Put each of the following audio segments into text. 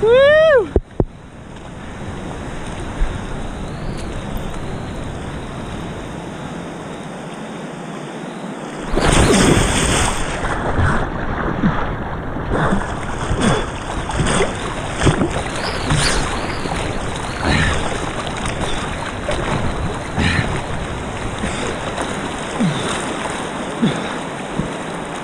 Woo!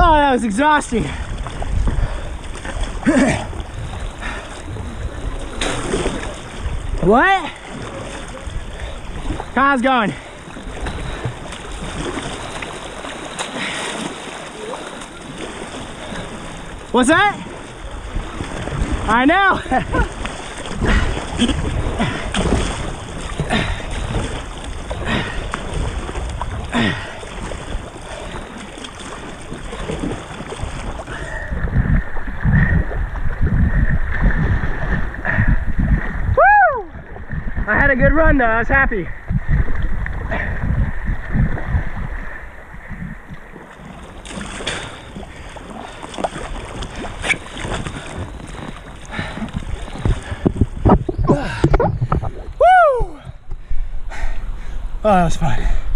Oh, that was exhausting. what? It going? What's that? I know. Woo! I had a good run though. I was happy. Woo! Oh, that was fun.